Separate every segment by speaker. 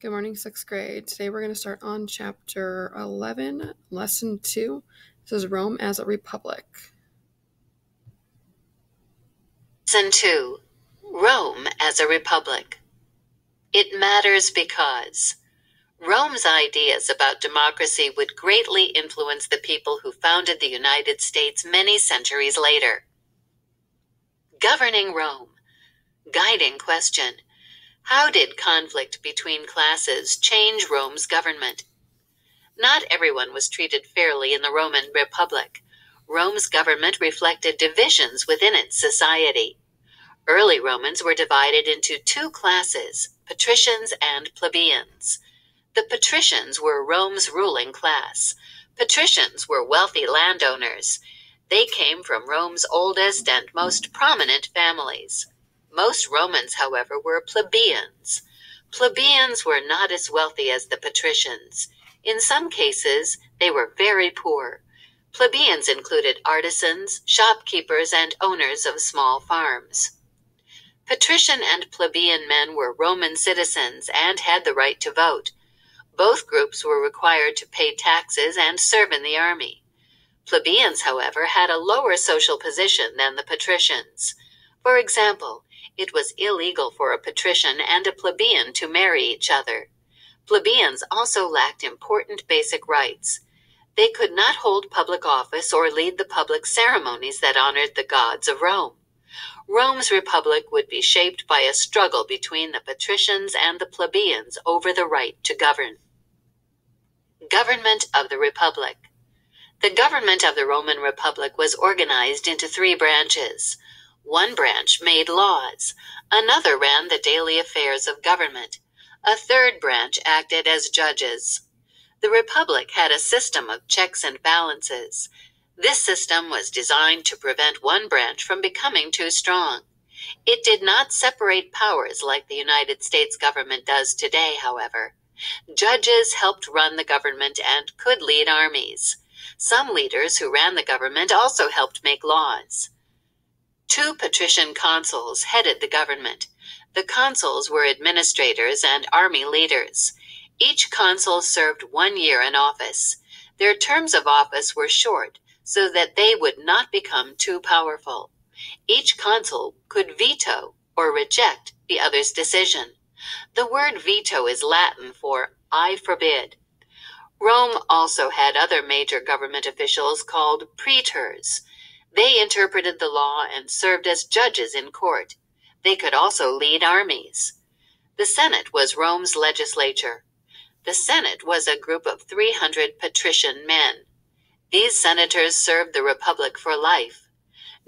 Speaker 1: Good morning, sixth grade. Today we're going to start on chapter 11, lesson 2. This is Rome as a Republic.
Speaker 2: Lesson 2 Rome as a Republic. It matters because Rome's ideas about democracy would greatly influence the people who founded the United States many centuries later. Governing Rome. Guiding question How did conflict between classes change Rome's government? Not everyone was treated fairly in the Roman Republic. Rome's government reflected divisions within its society. Early Romans were divided into two classes patricians and plebeians. The patricians were Rome's ruling class. Patricians were wealthy landowners. They came from Rome's oldest and most prominent families. Most Romans, however, were plebeians. Plebeians were not as wealthy as the patricians. In some cases, they were very poor. Plebeians included artisans, shopkeepers, and owners of small farms. Patrician and plebeian men were Roman citizens and had the right to vote. Both groups were required to pay taxes and serve in the army. Plebeians, however, had a lower social position than the patricians. For example, it was illegal for a patrician and a plebeian to marry each other. Plebeians also lacked important basic rights. They could not hold public office or lead the public ceremonies that honored the gods of Rome. Rome's republic would be shaped by a struggle between the patricians and the plebeians over the right to govern. Government of the Republic. The government of the Roman Republic was organized into three branches. One branch made laws, another ran the daily affairs of government, a third branch acted as judges. The Republic had a system of checks and balances. This system was designed to prevent one branch from becoming too strong. It did not separate powers like the United States government does today, however. Judges helped run the government and could lead armies. Some leaders who ran the government also helped make laws. Two patrician consuls headed the government. The consuls were administrators and army leaders. Each consul served one year in office. Their terms of office were short so that they would not become too powerful. Each consul could veto or reject the other's decision. The word veto is Latin for I forbid. Rome also had other major government officials called praetors. They interpreted the law and served as judges in court. They could also lead armies. The Senate was Rome's legislature. The Senate was a group of 300 patrician men. These senators served the Republic for life.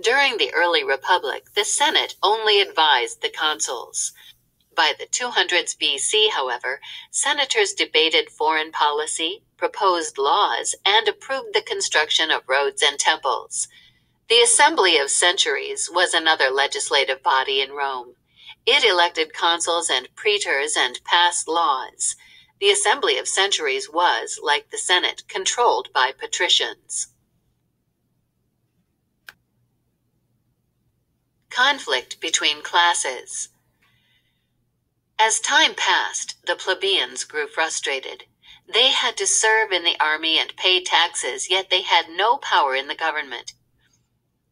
Speaker 2: During the early Republic, the Senate only advised the consuls. By the 200s BC, however, senators debated foreign policy, proposed laws, and approved the construction of roads and temples. The Assembly of Centuries was another legislative body in Rome. It elected consuls and praetors and passed laws. The Assembly of Centuries was, like the Senate, controlled by patricians. Conflict between classes. As time passed, the plebeians grew frustrated. They had to serve in the army and pay taxes, yet they had no power in the government.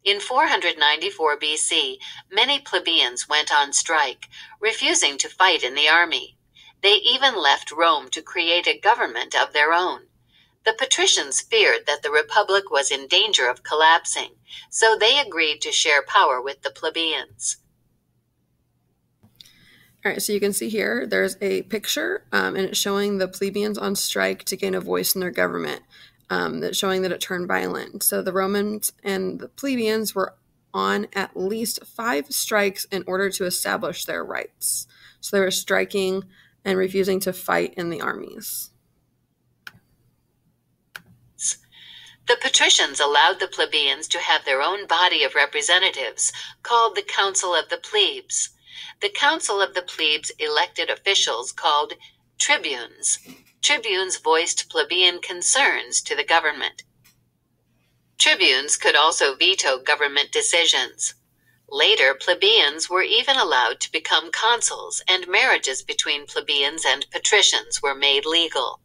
Speaker 2: In 494 BC, many plebeians went on strike, refusing to fight in the army. They even left Rome to create a government of their own. The patricians feared that the republic was in danger of collapsing, so they agreed to share power with the plebeians.
Speaker 1: All right, so you can see here there's a picture, um, and it's showing the plebeians on strike to gain a voice in their government. Um, that's showing that it turned violent. So the Romans and the plebeians were on at least five strikes in order to establish their rights. So they were striking and refusing to fight in the armies.
Speaker 2: The patricians allowed the plebeians to have their own body of representatives, called the Council of the Plebes. The Council of the Plebes elected officials called tribunes. Tribunes voiced plebeian concerns to the government. Tribunes could also veto government decisions. Later, plebeians were even allowed to become consuls, and marriages between plebeians and patricians were made legal.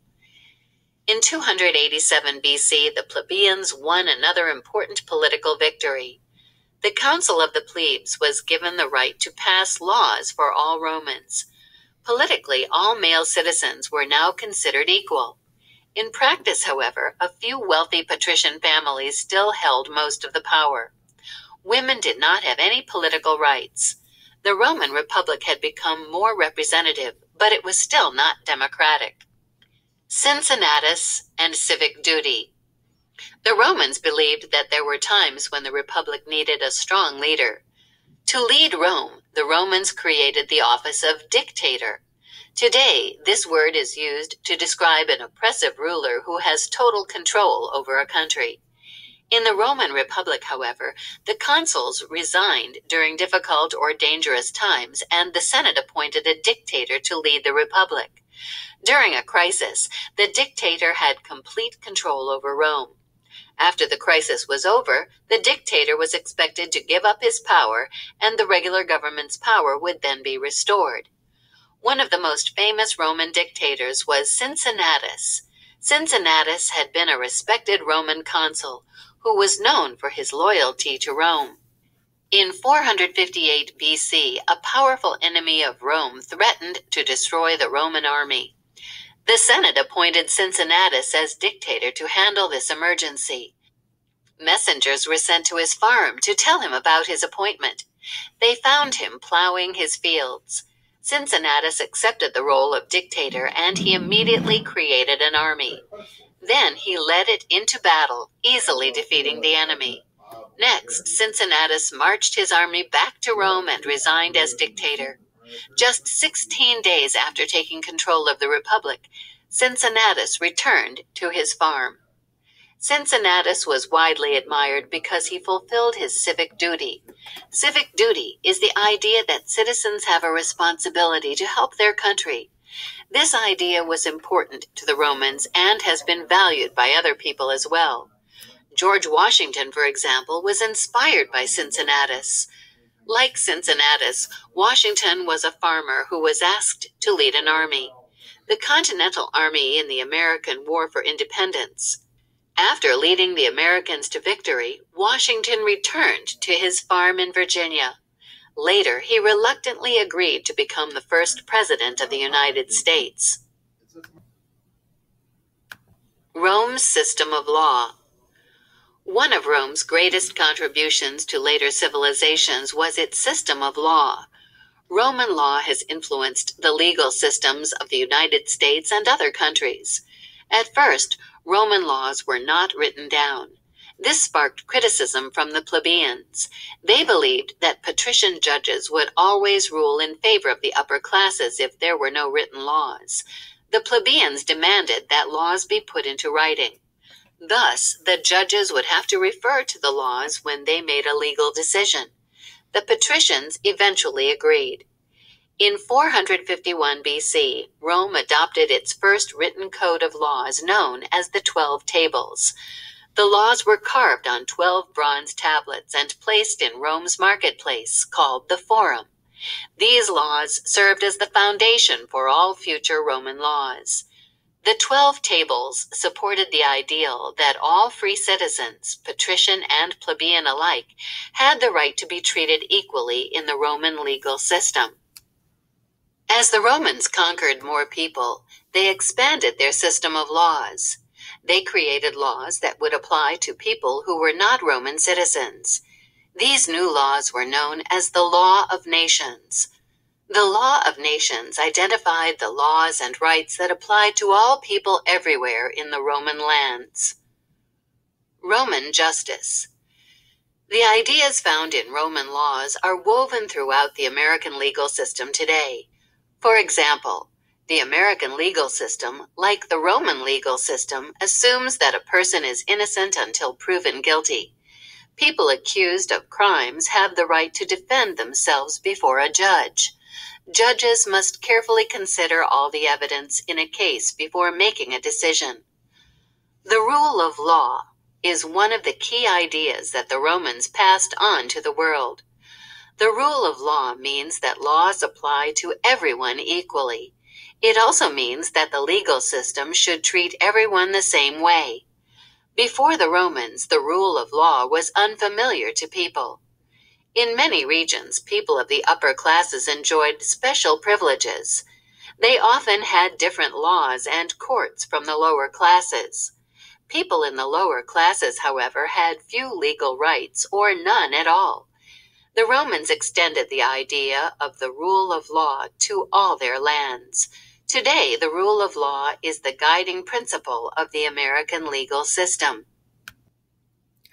Speaker 2: In 287 BC, the plebeians won another important political victory. The Council of the Plebes was given the right to pass laws for all Romans. Politically, all male citizens were now considered equal. In practice, however, a few wealthy patrician families still held most of the power. Women did not have any political rights. The Roman Republic had become more representative, but it was still not democratic. Cincinnatus and civic duty. The Romans believed that there were times when the Republic needed a strong leader. To lead Rome, the Romans created the office of dictator. Today, this word is used to describe an oppressive ruler who has total control over a country. In the Roman Republic, however, the consuls resigned during difficult or dangerous times, and the Senate appointed a dictator to lead the Republic. During a crisis, the dictator had complete control over Rome. After the crisis was over, the dictator was expected to give up his power, and the regular government's power would then be restored. One of the most famous Roman dictators was Cincinnatus. Cincinnatus had been a respected Roman consul who was known for his loyalty to Rome. In 458 BC, a powerful enemy of Rome threatened to destroy the Roman army. The Senate appointed Cincinnatus as dictator to handle this emergency. Messengers were sent to his farm to tell him about his appointment. They found him plowing his fields. Cincinnatus accepted the role of dictator and he immediately created an army. Then he led it into battle, easily defeating the enemy. Next, Cincinnatus marched his army back to Rome and resigned as dictator. Just 16 days after taking control of the Republic, Cincinnatus returned to his farm. Cincinnatus was widely admired because he fulfilled his civic duty. Civic duty is the idea that citizens have a responsibility to help their country. This idea was important to the Romans and has been valued by other people as well. George Washington, for example, was inspired by Cincinnatus. Like Cincinnatus, Washington was a farmer who was asked to lead an army, the Continental Army in the American War for Independence. After leading the Americans to victory, Washington returned to his farm in Virginia. Later, he reluctantly agreed to become the first president of the United States. Rome's system of law. One of Rome's greatest contributions to later civilizations was its system of law. Roman law has influenced the legal systems of the United States and other countries. At first, Roman laws were not written down. This sparked criticism from the plebeians. They believed that patrician judges would always rule in favor of the upper classes if there were no written laws. The plebeians demanded that laws be put into writing. Thus, the judges would have to refer to the laws when they made a legal decision. The patricians eventually agreed. In 451 BC, Rome adopted its first written code of laws known as the Twelve Tables. The laws were carved on 12 bronze tablets and placed in Rome's marketplace, called the Forum. These laws served as the foundation for all future Roman laws. The Twelve Tables supported the ideal that all free citizens, patrician and plebeian alike, had the right to be treated equally in the Roman legal system. As the Romans conquered more people, they expanded their system of laws. They created laws that would apply to people who were not Roman citizens. These new laws were known as the Law of Nations. The Law of Nations identified the laws and rights that applied to all people everywhere in the Roman lands. Roman Justice The ideas found in Roman laws are woven throughout the American legal system today. For example, the American legal system, like the Roman legal system, assumes that a person is innocent until proven guilty. People accused of crimes have the right to defend themselves before a judge. Judges must carefully consider all the evidence in a case before making a decision. The rule of law is one of the key ideas that the Romans passed on to the world. The rule of law means that laws apply to everyone equally. It also means that the legal system should treat everyone the same way. Before the Romans, the rule of law was unfamiliar to people. In many regions, people of the upper classes enjoyed special privileges. They often had different laws and courts from the lower classes. People in the lower classes, however, had few legal rights or none at all. The Romans extended the idea of the rule of law to all their lands. Today, the rule of law is the guiding principle of the American legal system.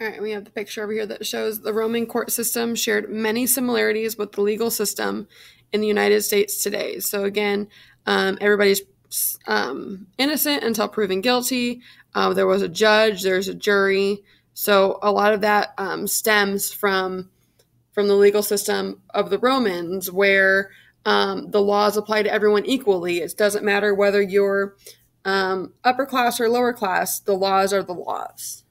Speaker 1: All right, we have the picture over here that shows the Roman court system shared many similarities with the legal system in the United States today. So, again, um, everybody's um, innocent until proven guilty. Uh, there was a judge, there's a jury. So, a lot of that um, stems from from the legal system of the Romans, where um, the laws apply to everyone equally. It doesn't matter whether you're um, upper class or lower class, the laws are the laws.